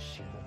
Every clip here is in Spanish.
shoot.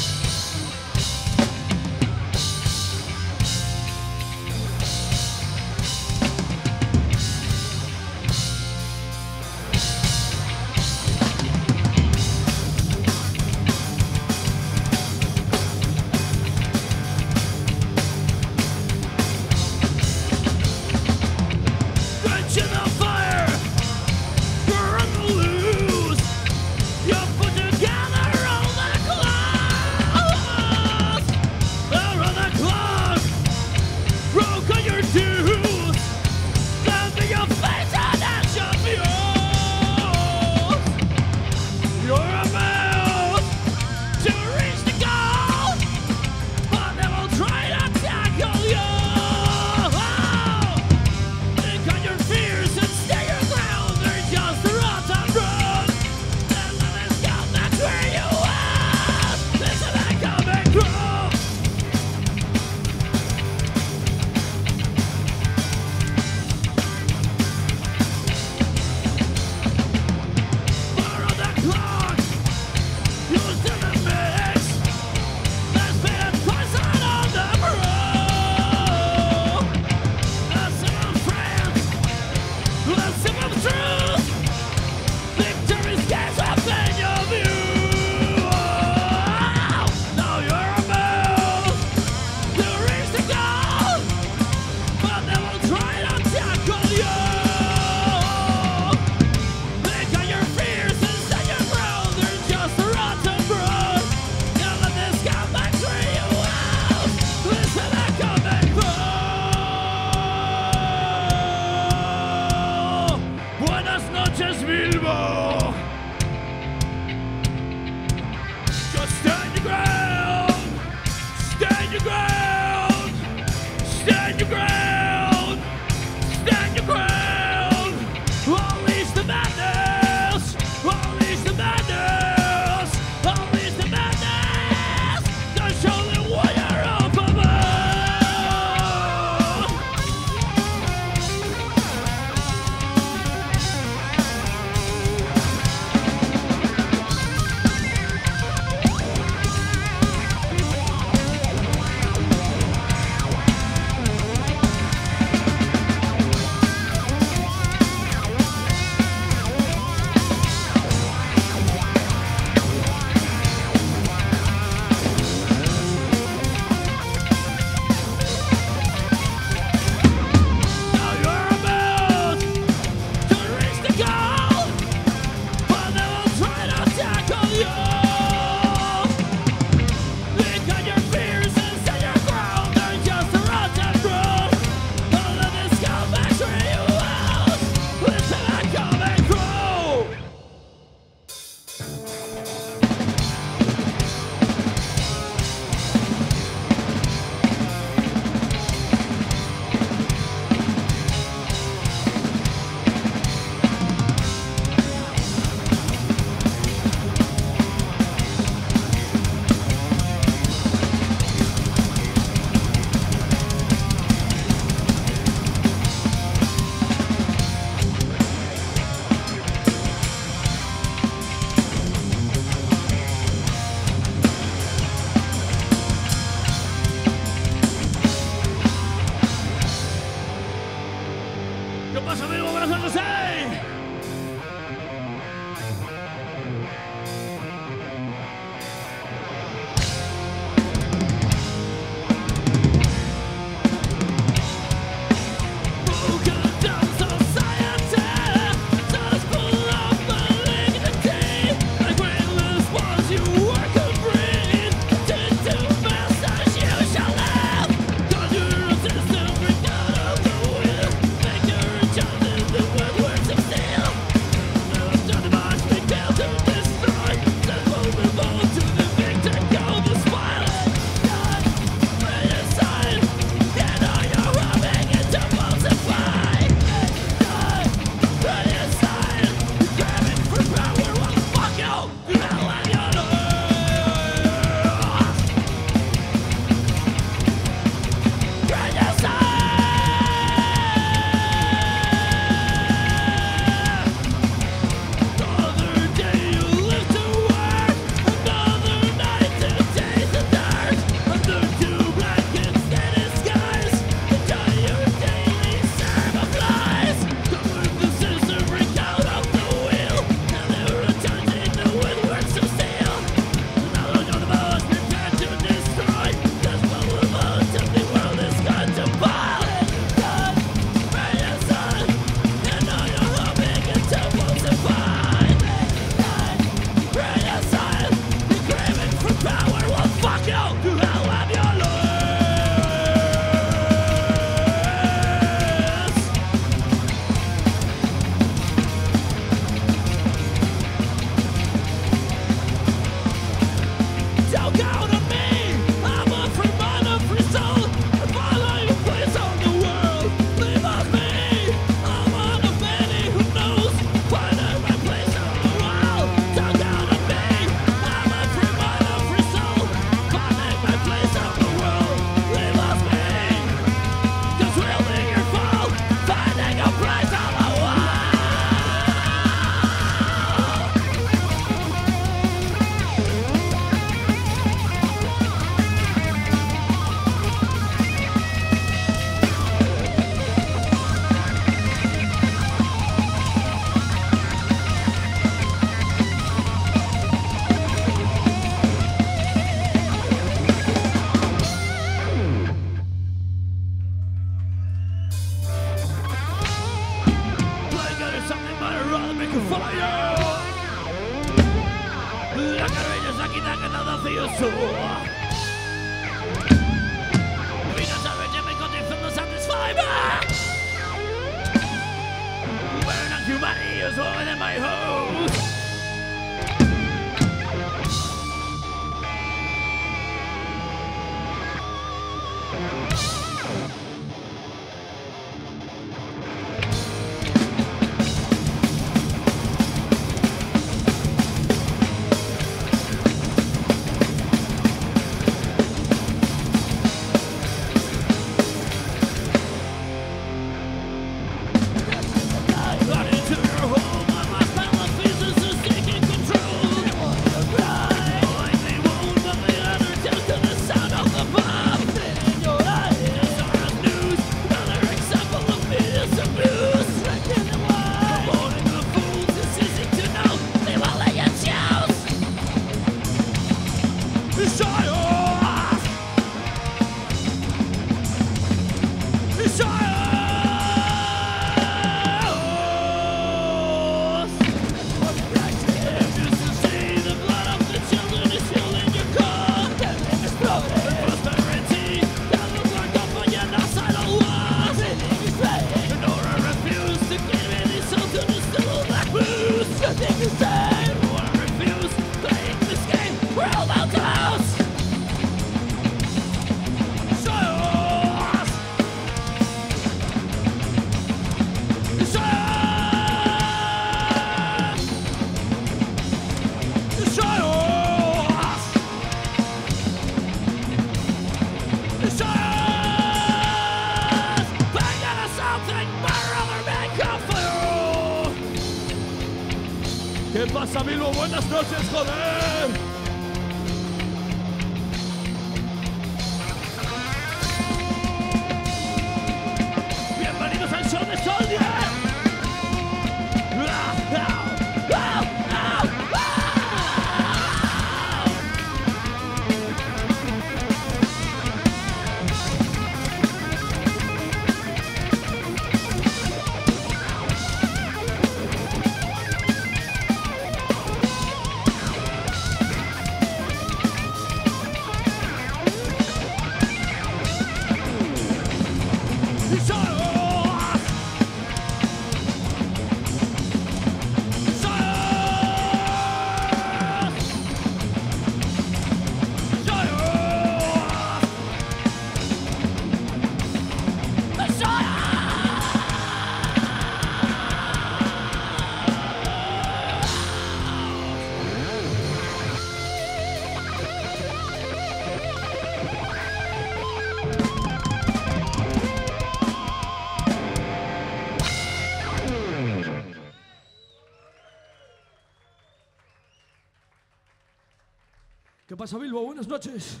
¿Qué pasa, Bilbo? Buenas noches.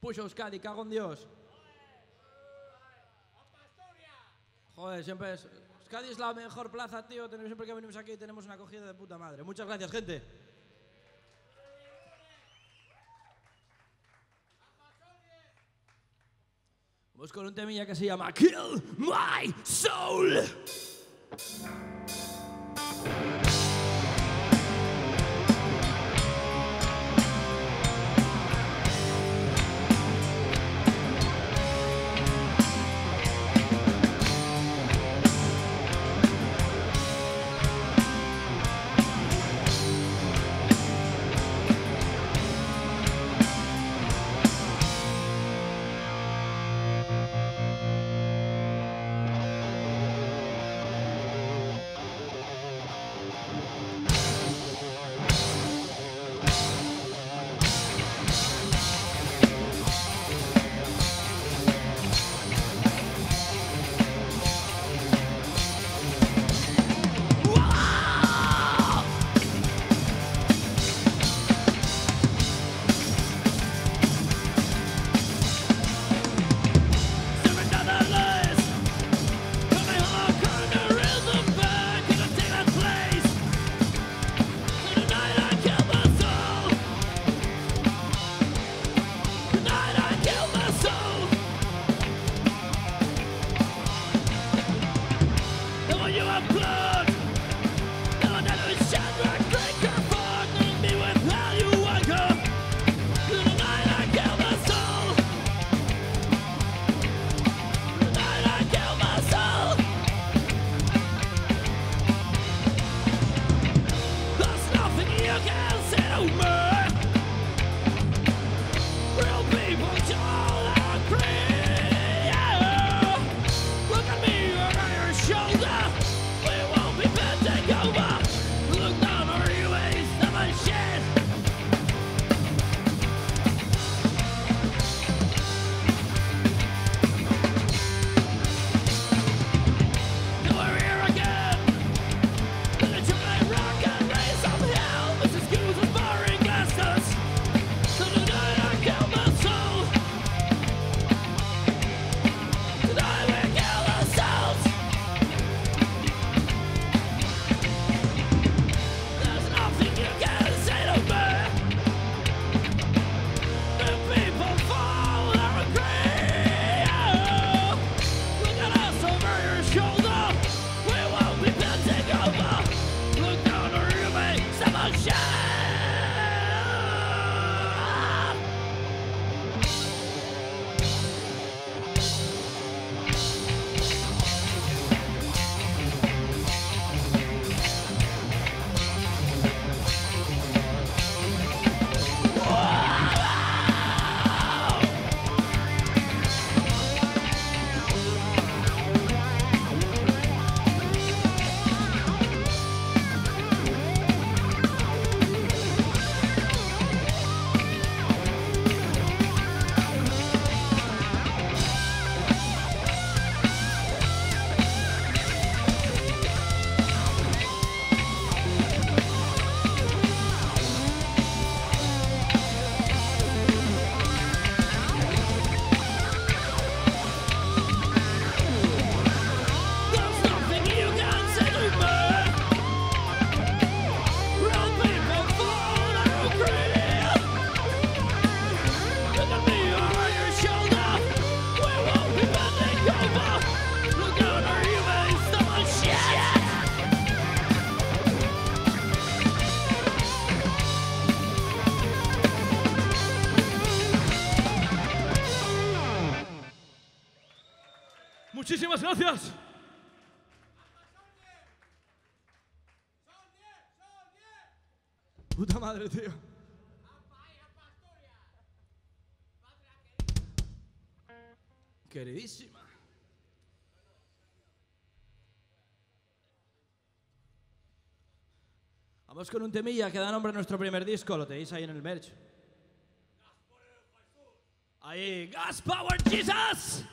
Pucho Euskadi, cago en Dios. Joder, siempre es. Euskadi es la mejor plaza, tío. Siempre que venimos aquí tenemos una acogida de puta madre. Muchas gracias, gente. Vamos con un temilla que se llama Kill My Soul. Thank you. blood, and I never shall Puta madre, tío. Queridísima. Vamos con un temilla que da nombre a nuestro primer disco, lo tenéis ahí en el merch. Ahí, Gas Power Jesus.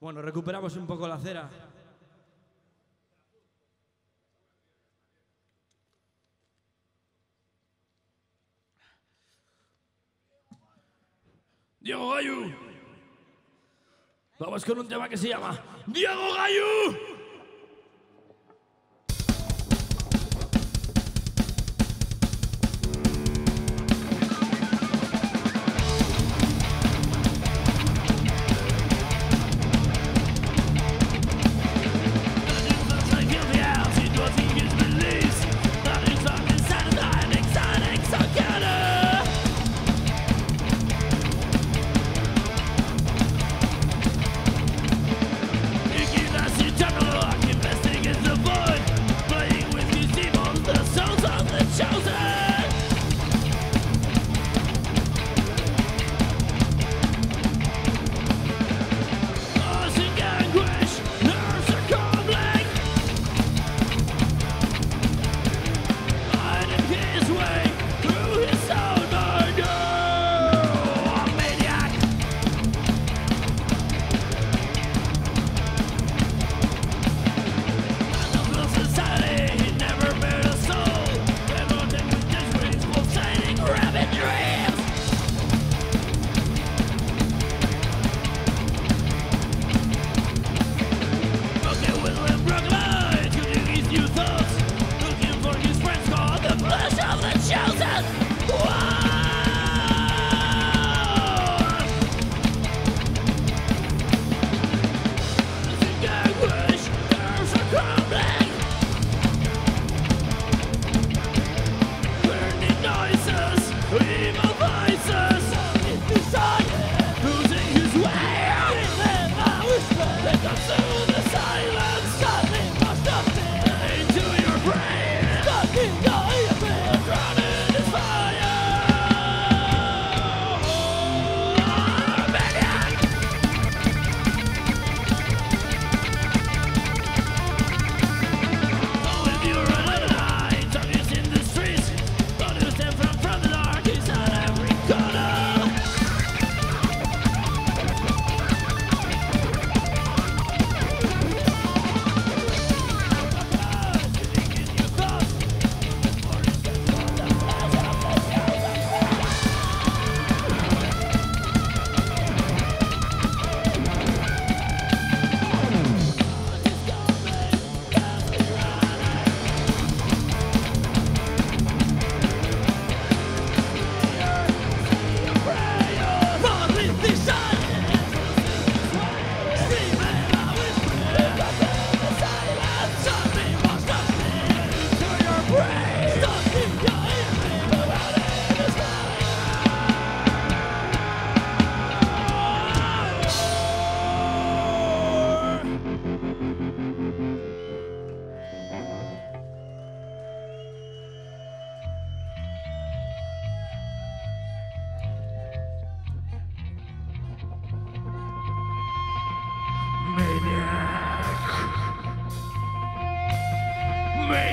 Bueno, recuperamos un poco la cera. Diego Gallo. Vamos con un tema que se llama Diego Gallo.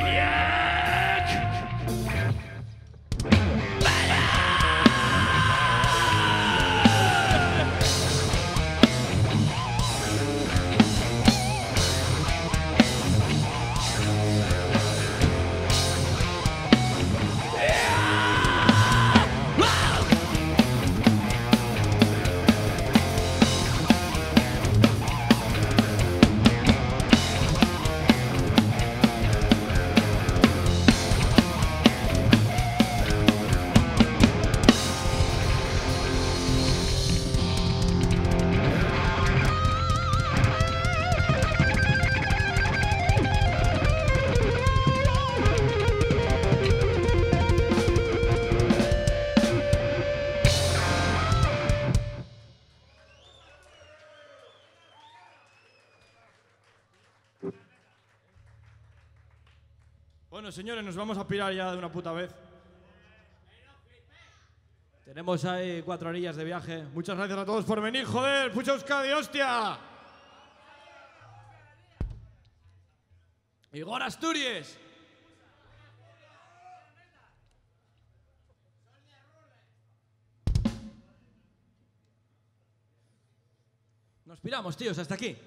Yeah! Bueno, señores, nos vamos a pirar ya de una puta vez. Tenemos ahí cuatro orillas de viaje. Muchas gracias a todos por venir, joder. Pucha Euskadi, hostia. Igor Asturias. Nos piramos, tíos, hasta aquí.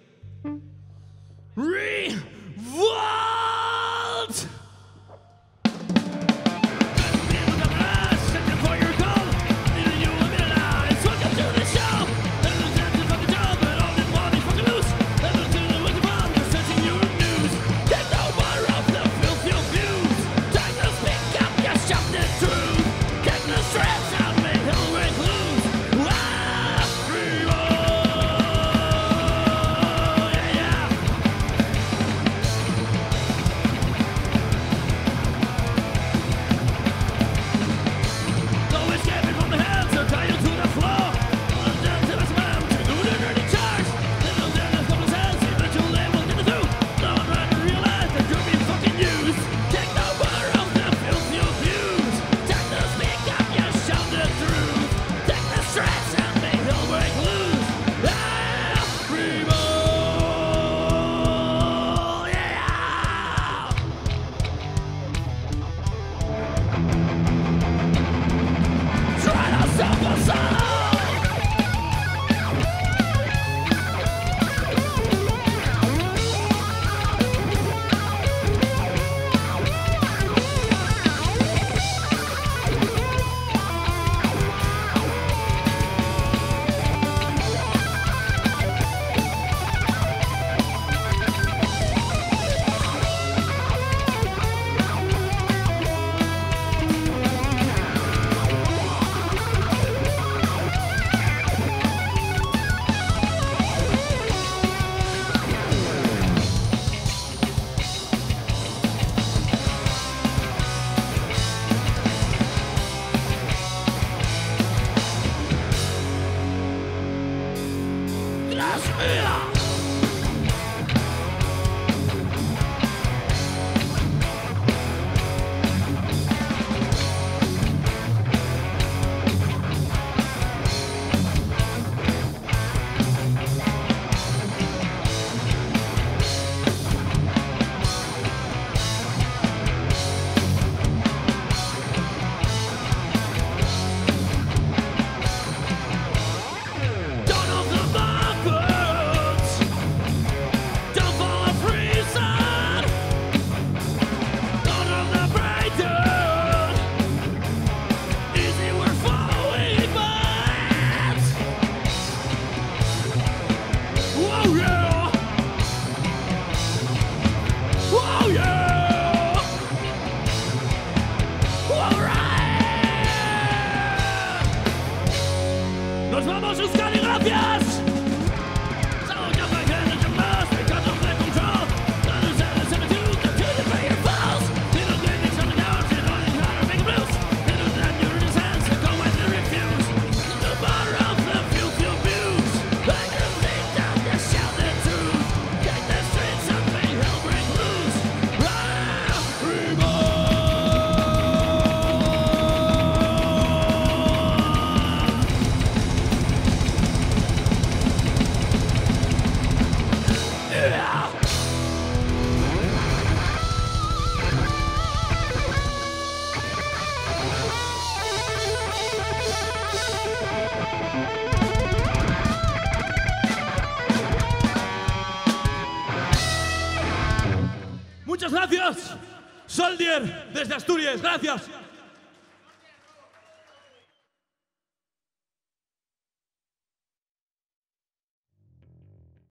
Gracias.